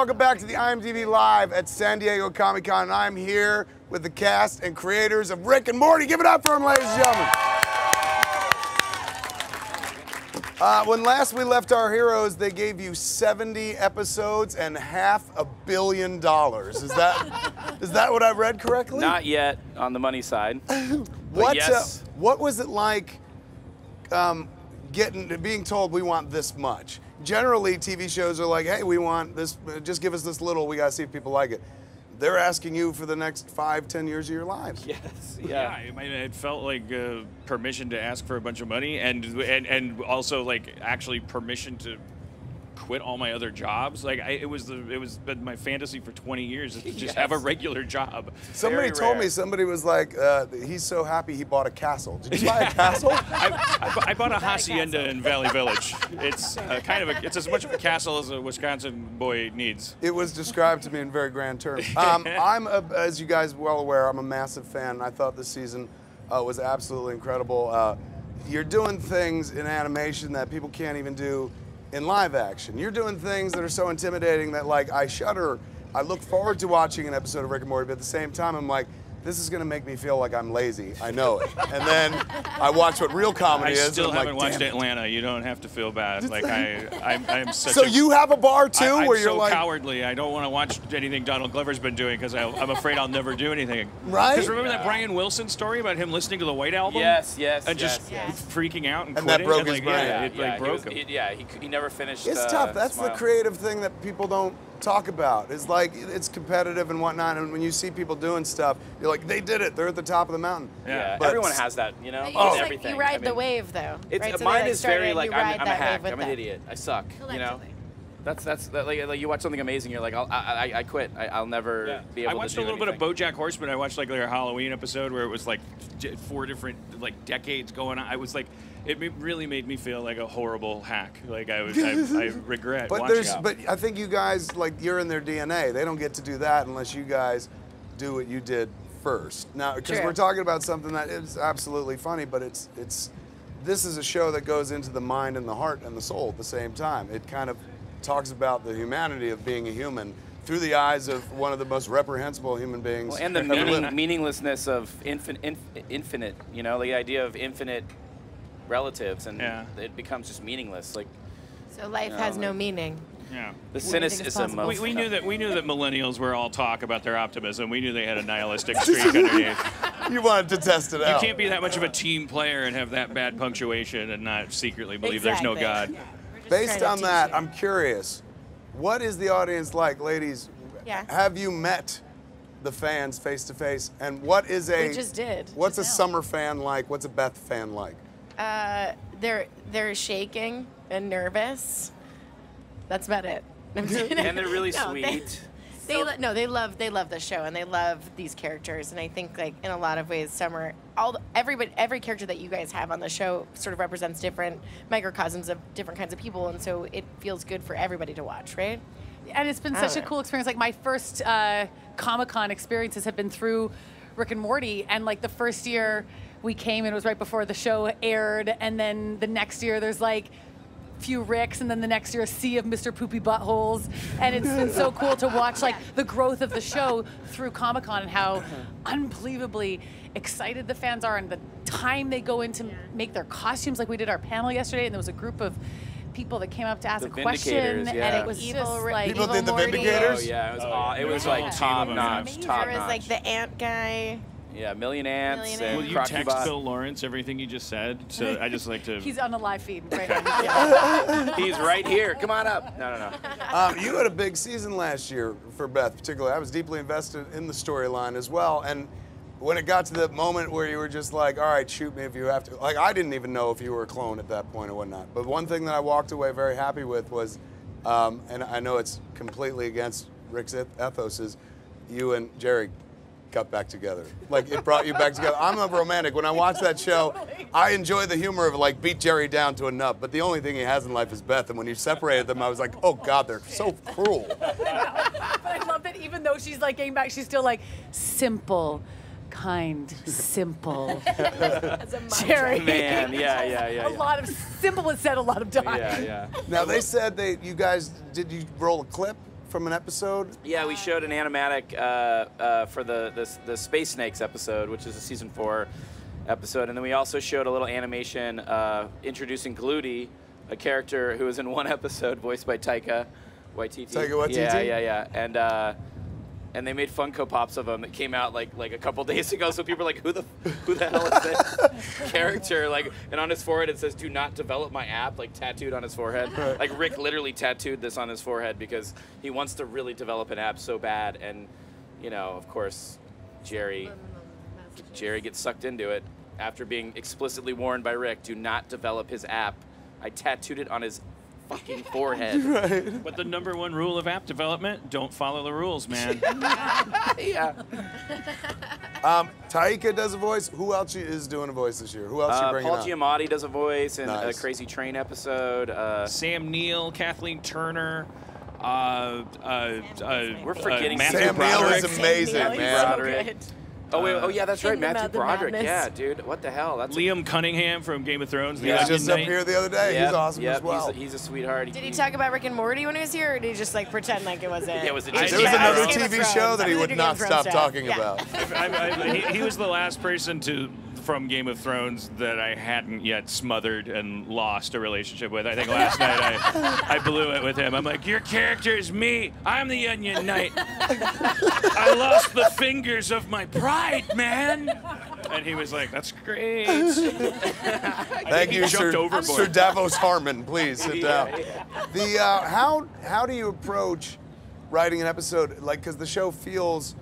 welcome back to the IMDb Live at San Diego Comic Con. And I'm here with the cast and creators of Rick and Morty. Give it up for them, ladies and gentlemen. Uh, when last we left our heroes, they gave you 70 episodes and half a billion dollars. Is that is that what I read correctly? Not yet on the money side. What yes. uh, what was it like um, getting being told we want this much? Generally, TV shows are like, hey, we want this. uh, Just give us this little. We gotta see if people like it. They're asking you for the next five, ten years of your lives. Yes. Yeah, I mean, it felt like uh, permission to ask for a bunch of money, and and and also like actually permission to quit all my other jobs. Like I, it was the it was been my fantasy for 20 years is to just have a regular job. Somebody Very told rare. me somebody was like, uh, he's so happy he bought a castle. Did you buy a castle? I, I, I bought a hacienda in Valley Village. It's uh, kind of a, it's as much of a castle as a Wisconsin boy needs. It was described to me in very grand terms. Um, I'm, a, as you guys well aware, I'm a massive fan. and I thought this season uh, was absolutely incredible. Uh, you're doing things in animation that people can't even do in live action. You're doing things that are so intimidating that, like, I shudder. I look forward to watching an episode of Rick and Morty, but at the same time, I'm like, this is gonna make me feel like I'm lazy. I know it. And then I watch what real comedy I is. still I'm haven't like, watched Atlanta. You don't have to feel bad. Like I, I'm, I'm such So a, you have a bar too, I, am where you're so like, cowardly. I don't want to watch anything Donald Glover's been doing because I'm afraid I'll never do anything. Right? Because remember that Brian Wilson story about him listening to the White Album? Yes, yes, And just yes, freaking out and, And that broke and his like, brain. Yeah, Yeah, it yeah, like he broke was- him. he- yeah, he, he never finished. It's uh, tough. That's the creative thing that people don't talk about. It's like it's competitive and whatnot. And when you see people doing stuff, you're like, they did it. They're at the top of the mountain. Yeah, But- everyone has that, you know. You, in just, like, everything. you ride I the wave, though. It's right? So mine like, is very like you I'm, ride I'm a that hack. wave with I'm an them. idiot. I suck. You know. That's that's that, like, like you watch something amazing. You're like, I'll, I, I I quit. I, I'll never be able I watched to a little anything. bit of BoJack Horseman. I watched like their Halloween episode where it was like four different like decades going on. I was like, it really made me feel like a horrible hack. Like I was, I, I regret But watching. there's, it. but I think you guys like you're in their DNA. They don't get to do that unless you guys do what you did first. Now, because we're talking about something that is absolutely funny, but it's it's this is a show that goes into the mind and the heart and the soul at the same time. It kind of talks about the humanity of being a human through the eyes of one of the most reprehensible human beings. Well, and the meaning, meaninglessness of infin, inf, infinite. You know, the idea of infinite relatives, and Yeah. it becomes just meaningless. Like So life No, has no meaning. yeah. the What do you think is cynicism of. We, we knew that we knew that millennials were all talk about their optimism. We knew they had a nihilistic streak underneath. you wanted to test it out. You can't be that much of a team player and have that bad punctuation and not secretly believe there's no God. Exactly. Based on that, you. I'm curious. What is the audience like, ladies? Yeah. Have you met the fans face to face? And what is a We just did, What's a now. summer fan like? What's a Beth fan like? Uh, they're they're shaking and nervous. That's about it. And they're really No, they- sweet. They lo- no, they love they love the show and they love these characters and I think like in a lot of ways, Summer, all everybody every character that you guys have on the show sort of represents different microcosms of different kinds of people and so it feels good for everybody to watch, right? and it's been I such a cool experience. Like my first uh, Comic Con experiences have been through Rick and Morty, and like the first year we came, and it was right before the show aired, and then the next year there's like a few Ricks, and then the next year a sea of Mr. Poopy Buttholes, and it's been so cool to watch like the growth of the show through Comic Con and how unbelievably excited the fans are, and the time they go into make their costumes. Like we did our panel yesterday, and there was a group of people that came up to ask The a question, Vindicators, and it was Evil just like People Evil did the Morty. Vindicators? Oh yeah, it was Oh, aw- yeah. it was Yeah. like Yeah. top Team of notch, there was like the ant guy. Yeah, million ants Million and Will you text Crocubot. Bill Lawrence everything you just said? So I just like to. He's on the live feed right now. He's right here. Come on up. No, no, no. Um, you had a big season last year for Beth, particularly. I was deeply invested in the storyline as well. And when it got to the moment where you were just like, all right, shoot me if you have to. Like, I didn't even know if you were a clone at that point or whatnot. But one thing that I walked away very happy with was, um, and I know it's completely against Rick's eth- ethos, is you and Jerry got back together. Like, it brought you back together. I'm a romantic. When I watch that show, I enjoy the humor of like beat Jerry down to a nub. But the only thing he has in life is Beth. And when you separated them, I was like, oh God, they're so cruel. but I love that even though she's like getting back, she's still like simple, kind, simple. As a. Jerry. Man, yeah, yeah, yeah. A yeah. lot of simple is said a lot of times. Yeah, yeah. Now they said they, you guys, did you roll a clip from an episode? Yeah, we showed an animatic uh, uh, for the, the the Space Snakes episode, which is a season four episode, and then we also showed a little animation uh, introducing Glootie, a character who was in one episode voiced by Taika Waititi. Taika Waititi? Yeah, yeah, yeah, and. And they made Funko Pops of him that came out like like a couple days ago. So people are like, "Who the who the hell is this character?" Like, and on his forehead it says, "Do not develop my app," like tattooed on his forehead. Like Rick literally tattooed this on his forehead because he wants to really develop an app so bad. And you know, of course, Jerry Jerry gets sucked into it after being explicitly warned by Rick, "Do not develop his app." I tattooed it on his fucking forehead. But the number one rule of app development: don't follow the rules, man. yeah. Um, Taika does a voice. Who else is doing a voice this year? Who else you Uh, bringing Paul up? Giamatti does a voice in Nice. a Crazy Train episode. Uh, Sam Neill, Kathleen Turner. Uh, uh, uh, We're forgetting Matthew Sam Neill is amazing, Sam Neill, man. He's so Broderick. good. oh wait, oh yeah, that's right, Kingdom Matthew of the Broderick. Madness. Yeah, dude, what the hell? That's Liam Cunningham from Game of Thrones. The Yeah. He was Onion just up Knight. here the other day. Yep, He's awesome yep, as well. He's a, he's a sweetheart. Did he talk about Rick and Morty when he was here, or did he just like pretend like it wasn't? Yeah, was it I- just- there was Yeah, another Game of TV Thrones. show that he I'm would into not Game of stop Thrones talking stuff. about. I, I, he, he was the last person to from Game of Thrones that I hadn't yet smothered and lost a relationship with. I think last night I, I blew it with him. I'm like, your character is me. I'm the Onion Knight. I lost the fingers of my pride, man. And he was like, that's great. Thank you, Sir, overboard. Sir Davos Harmon. Please sit Yeah, down. The uh, how how do you approach writing an episode like because the show feels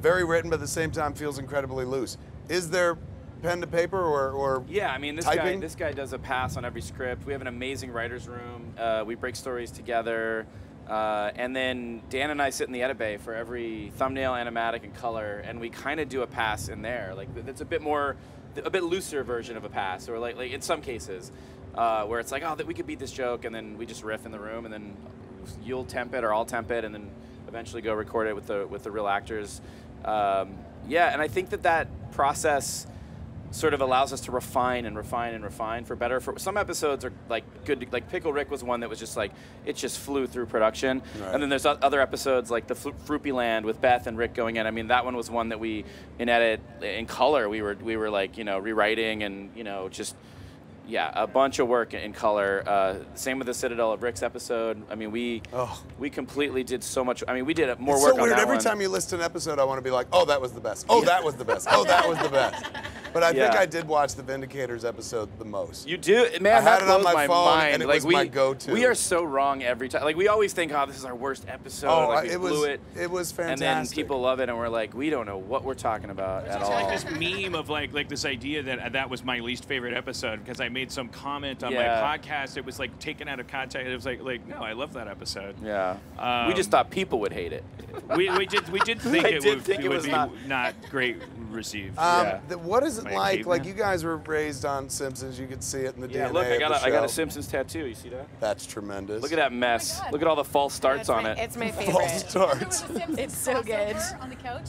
very written, but at the same time feels incredibly loose. Is there pen to paper or or Yeah, I mean, this guy this guy does a pass on every script. We have an amazing writers' room. Uh, we break stories together. Uh, and then Dan and I sit in the edit bay for every thumbnail, animatic, and color, and we kind of do a pass in there. Like it's a bit more, a bit looser version of a pass, or like, like in some cases, uh, where it's like, oh, that we could beat this joke, and then we just riff in the room, and then you'll temp it or I'll temp it, and then eventually go record it with the with the real actors. Um, yeah, and I think that that process sort of allows us to refine and refine and refine for better. For some episodes are like good, like Pickle Rick was one that was just like it just flew through production, Right. and then there's other episodes like the Fru- Froopyland with Beth and Rick going in. I mean, that one was one that we in edit in color we were we were like you know rewriting and you know just. Yeah, a bunch of work in color. Uh, same with the Citadel of Rick's episode. I mean, we Oh. we completely did so much. I mean, we did it more It's work so on weird. Every one. time you list an episode, I want to be like, "Oh, that was the best. Oh, that was the best. Oh, that was the best." But I think I did watch the Vindicators episode the most. You do, man. I that had it on my my phone, mind. and it like was we, my go-to. We are so wrong every time. Like we always think, oh, this is our worst episode. Oh, like, we it blew was- it. it was fantastic. And then people love it, and we're like, we don't know what we're talking about at It's all. like this meme of like like this idea that uh, that was my least favorite episode because I made some comment on Yeah. my podcast. It was like taken out of context. It was like like no, I love that episode. Yeah. we just Um, thought people would hate it. We, we did we did think it did would, think it it would was be not- not. great received. Um, Yeah. the- what is it Am I a like? Like caveman? you guys were raised on Simpsons. You could see it in the Yeah, DNA look, I got a, I got a Simpsons tattoo. You see that? That's tremendous. Look at that mess. Oh God. look at all the false starts It's on my, it. It's my favorite. False favorite. starts. It's so good. On the couch,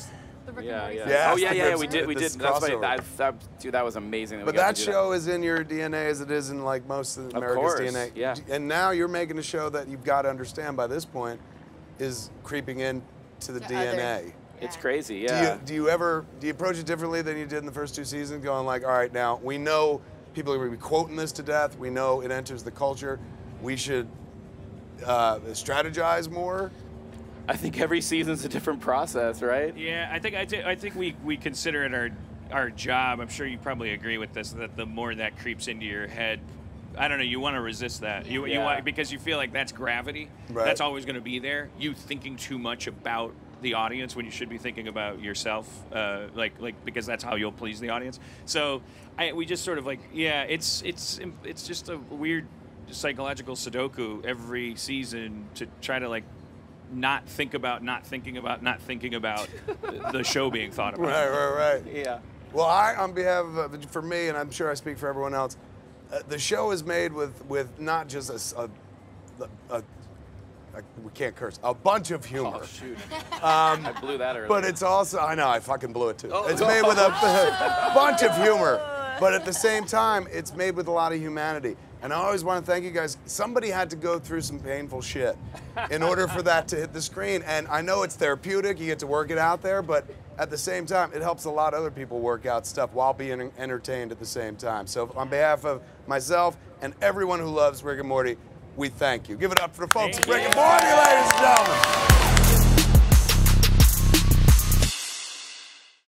the yeah, yeah. Yes, oh yeah, yeah, yeah. We did, we did. That's why that, that, dude, that was amazing. That But that show is in your DNA as it is in like most of America's course, DNA. yeah. And now you're making a show that you've got to understand by this point is creeping into the To DNA. other- It's Yeah. crazy. Do Yeah. you do you ever do you approach it differently than you did in the first two seasons? Going like, all right, now we know people are going to be quoting this to death. We know it enters the culture. We should uh, strategize more. I think every season's a different process, right? Yeah, I think I, thi- I think we, we consider it our our job. I'm sure you probably agree with this that the more that creeps into your head, I don't know, you want to resist that. You, you want because you feel like that's gravity. Right. That's always going to be there. You thinking too much about the audience when you should be thinking about yourself, uh, like like because that's how you'll please the audience. So I, we just sort of like yeah, it's it's it's just a weird psychological Sudoku every season to try to like not think about not thinking about not thinking about the show being thought about. Right, right, right. Yeah. Well, I, on behalf of, for me, and I'm sure I speak for everyone else, uh, the show is made with, with not just a, s- a- a- a- we can't curse, a bunch of humor. Oh shoot. Um, I blew that earlier. But it's also, I know, I fucking blew it too. Oh. It's made with a bunch of humor. But at the same time, it's made with a lot of humanity. And I always want to thank you guys. Somebody had to go through some painful shit in order for that to hit the screen. And I know it's therapeutic, you get to work it out there, but at the same time, it helps a lot of other people work out stuff while being entertained at the same time. So, on behalf of myself and everyone who loves Rick and Morty, we thank you. Give it up for the folks at Rick and Morty, ladies and gentlemen.